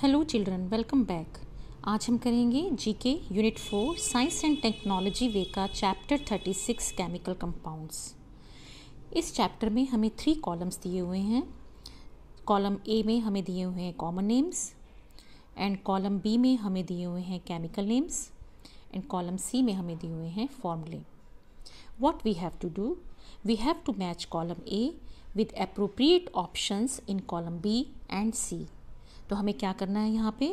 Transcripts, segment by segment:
Hello children welcome back आज हम करेंगे GK unit four science and technology वे का chapter thirty six chemical compounds इस चैप्टर में हमें थ्री कॉलम्स दिए हुए हैं। कॉलम ए में हमें दिए हुए हैं common names and column B में हमें दिए हुए हैं chemical names and column C में हमें दिए हुए हैं फॉर्मूले what we have to do? We have to match column A with appropriate options in column B and C. तो हमें क्या करना है यहाँ पे?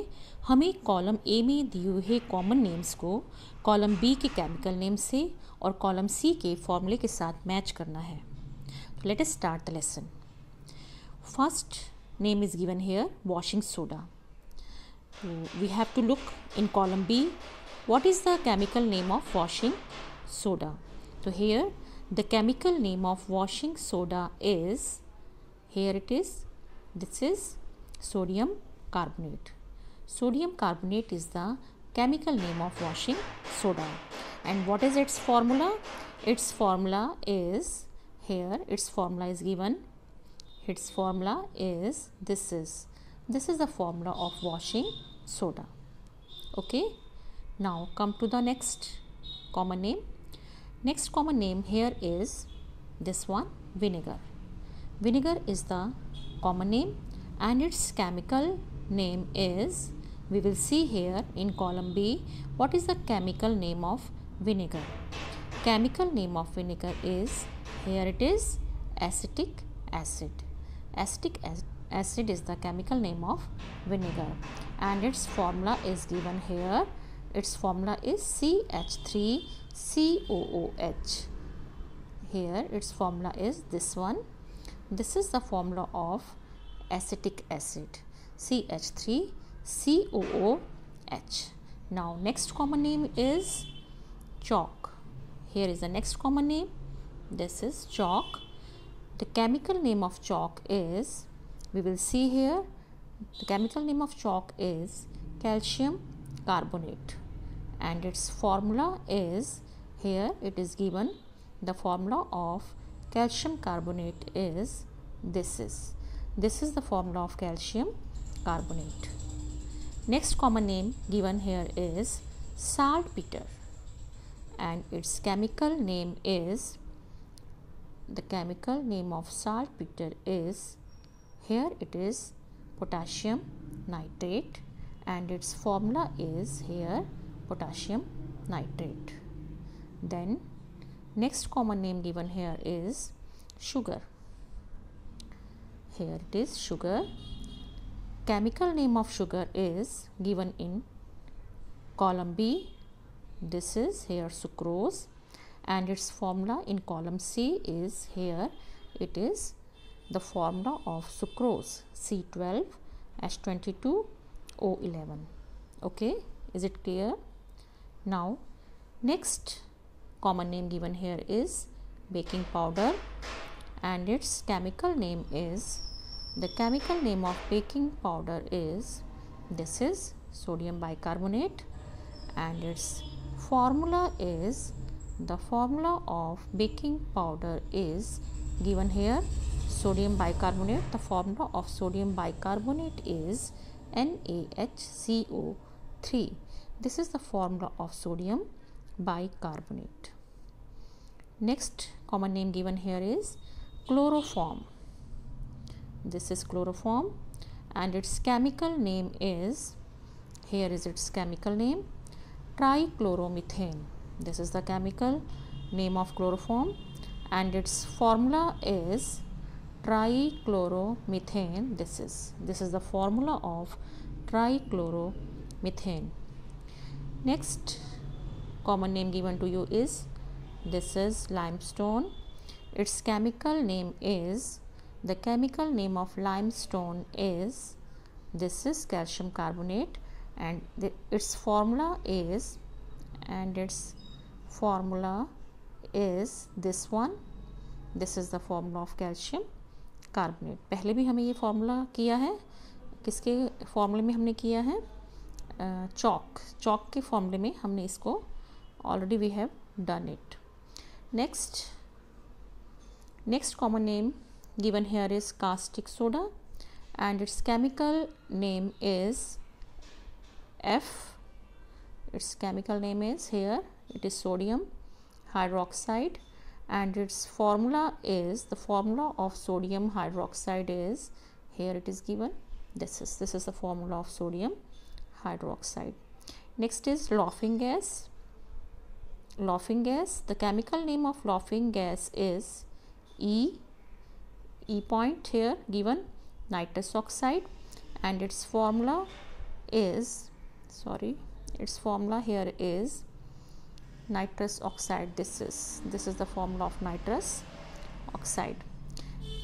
हमें कॉलम ए में दिए हुए कॉमन नेम्स को कॉलम बी के केमिकल नेम से और कॉलम सी के फॉर्मूले के साथ मैच करना है। तो let us start the lesson first name is given here washing soda we have to look in column B what is the chemical name of washing soda? So, here, the chemical name of washing soda is, here it is, this is sodium carbonate. Sodium carbonate is the chemical name of washing soda. And what is its formula? Its formula is here its formula is given. Its formula is this is. This is the formula of washing soda. Okay? Now come to the next common name. Next common name here is this one vinegar. Vinegar is the common name and its chemical name is we will see here in column b what is the chemical name of vinegar chemical name of vinegar is here it is acetic acid acetic acid is the chemical name of vinegar and its formula is given here its formula is CH3COOH. Here its formula is this one. This is the formula of acetic acid CH3COOH. Now next common name is chalk. Here is the next common name. This is chalk. The chemical name of chalk is we will see here the chemical name of chalk is calcium carbonate and its formula is here it is given the formula of calcium carbonate is this is this is the formula of calcium carbonate. Next common name given here is saltpeter. And its chemical name is the chemical name of saltpeter is here it is potassium nitrate. And its formula is here potassium nitrate. Then next common name given here is sugar here it is sugar. Chemical name of sugar is given in column b. This is here sucrose. And its formula in column c is here. It is the formula of sucrose. C12 h22 o11 okay? Is it clear? Now next common name given here is baking powder and its chemical name is the chemical name of baking powder is this is sodium bicarbonate and its formula is the formula of baking powder is given here sodium bicarbonate. The formula of sodium bicarbonate is NaHCO3 this is the formula of sodium bicarbonate. Next common name given here is chloroform. This is chloroform and its chemical name is here is its chemical name trichloromethane. This is the chemical name of chloroform and its formula is trichloromethane. This is this is the formula of trichloromethane. Next common name given to you is this is limestone its chemical name is the chemical name of limestone is this is calcium carbonate and the, its formula is and its formula is this one this is the formula of calcium carbonate पहले भी हमें ये formula किया है किसके फॉर्मूले में हमने किया है चौक चौक के फॉर्मूले में हमने इसको already we have done it next next common name given here is caustic soda and its chemical name is F. Its chemical name is here. It is sodium hydroxide and its formula is the formula of sodium hydroxide is here it is given. This is this is the formula of sodium hydroxide. Next is laughing gas. Laughing gas the chemical name of laughing gas is E E point here given nitrous oxide and its formula is sorry its formula here is nitrous oxide. This is this is the formula of nitrous oxide.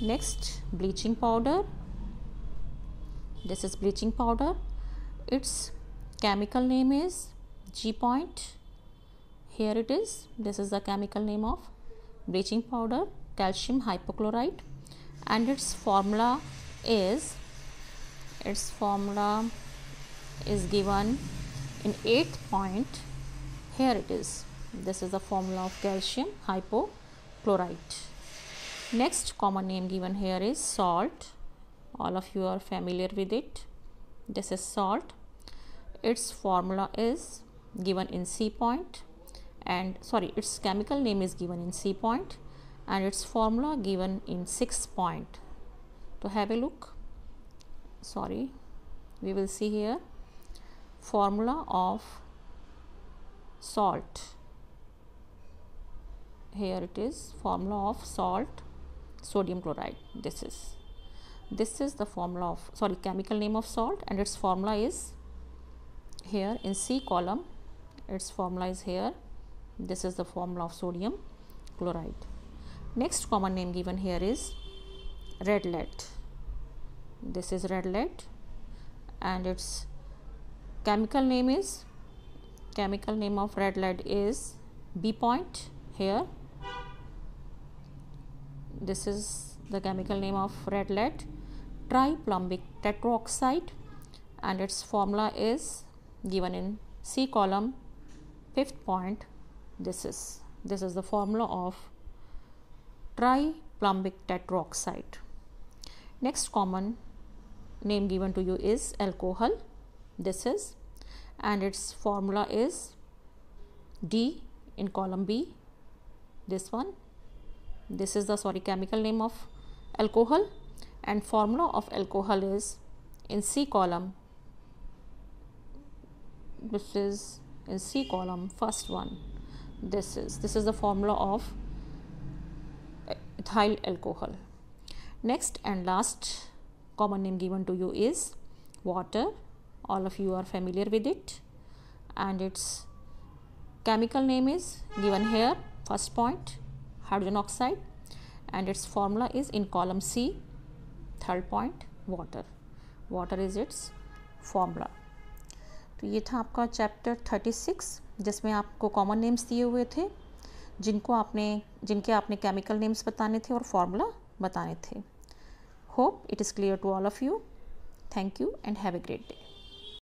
Next bleaching powder. This is bleaching powder. Its chemical name is G point. Here it is. This is the chemical name of bleaching powder calcium hypochlorite. And its formula is its formula is given in eighth point. Here it is. This is the formula of calcium hypochlorite. Next common name given here is salt. All of you are familiar with it. This is salt. Its formula is given in C point. And sorry its chemical name is given in C point and its formula given in 6 point. To have a look sorry we will see here formula of salt. Here it is formula of salt sodium chloride this is. This is the formula of sorry chemical name of salt and its formula is here in C column. Its formula is here. This is the formula of sodium chloride next common name given here is red lead. This is red lead. And its chemical name is chemical name of red lead is B point here. This is the chemical name of red lead. Triplumbic tetroxide. And its formula is given in C column fifth point. This is this is the formula of triplumbic tetroxide. Next common name given to you is alcohol. This is and its formula is D in column B. This one. This is the sorry chemical name of alcohol. And formula of alcohol is in C column this is in C column first one. This is this is the formula of ethyl alcohol next and last common name given to you is water all of you are familiar with it and its chemical name is given here first point hydrogen oxide and its formula is in column C third point water water is its formula तो ये था आपका chapter 36 जिसमें आपको common names दिए हुए थे जिनको आपने, जिनके आपने केमिकल नेम्स बताने थे और फार्मूला बताने थे। Hope it is clear to all of you thank you and have a great day